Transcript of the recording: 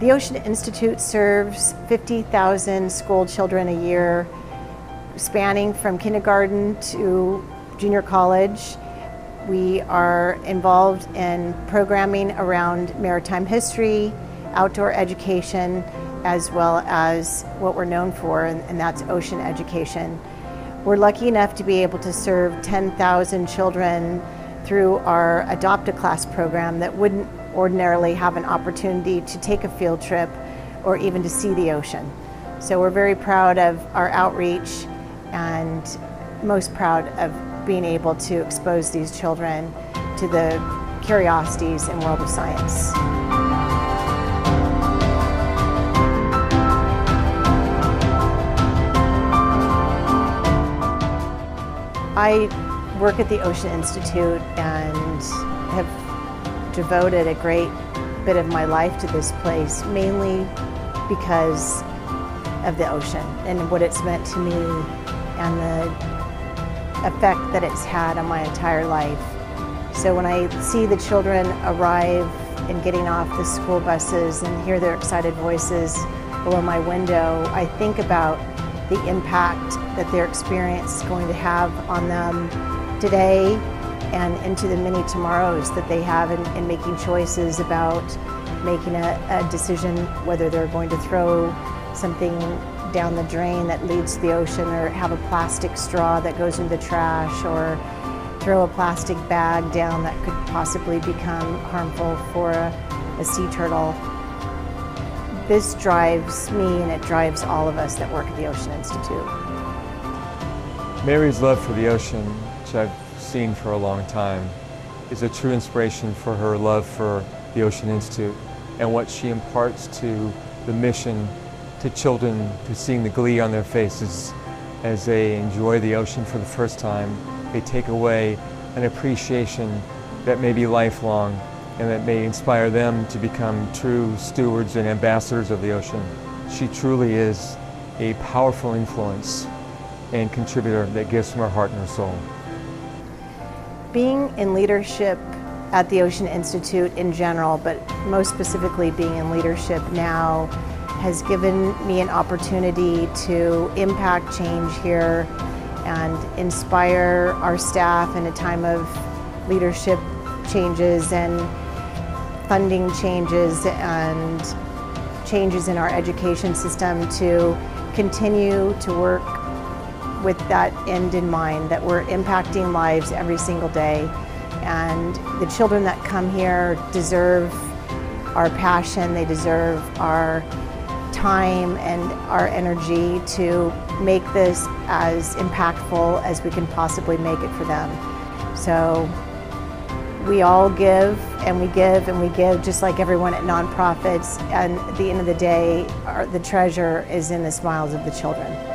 The Ocean Institute serves 50,000 school children a year, spanning from kindergarten to junior college. We are involved in programming around maritime history, outdoor education, as well as what we're known for, and, that's ocean education. We're lucky enough to be able to serve 10,000 children through our Adopt a Class program that wouldn't ordinarily have an opportunity to take a field trip or even to see the ocean. So we're very proud of our outreach and most proud of being able to expose these children to the curiosities and world of science. I work at the Ocean Institute and have devoted a great bit of my life to this place, mainly because of the ocean and what it's meant to me and the effect that it's had on my entire life. So when I see the children arrive and getting off the school buses and hear their excited voices below my window, I think about the impact that their experience is going to have on them today and into the many tomorrows that they have in, in making choices about making a, a, decision whether they're going to throw something down the drain that leads to the ocean or have a plastic straw that goes into the trash or throw a plastic bag down that could possibly become harmful for a, a sea turtle. This drives me and it drives all of us that work at the Ocean Institute. Mary's love for the ocean, which I've seen for a long time, is a true inspiration for her love for the Ocean Institute and what she imparts to the mission to children, to seeing the glee on their faces as they enjoy the ocean for the first time. They take away an appreciation that may be lifelong and that may inspire them to become true stewards and ambassadors of the ocean. She truly is a powerful influence and contributor that gives from her heart and her soul. Being in leadership at the Ocean Institute in general, but most specifically being in leadership now, has given me an opportunity to impact change here and inspire our staff in a time of leadership changes and funding changes and changes in our education system to continue to work with that end in mind, that we're impacting lives every single day. And the children that come here deserve our passion, they deserve our time and our energy to make this as impactful as we can possibly make it for them. So we all give and we give and we give just like everyone at nonprofits and at the end of the day our, the treasure is in the smiles of the children.